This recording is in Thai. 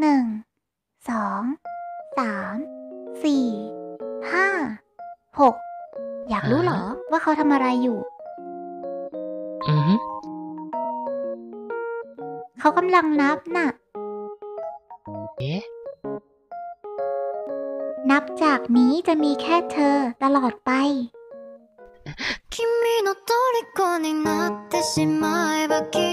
หนึ่งสองสามสี่ห้าหกอยากรู้เหรอว่าเขาทำอะไรอยู่ อือฮึเขากำลังนับน่ะ เอ๊ะ นับจากนี้จะมีแค่เธอตลอดไป君の虜になってしまえばき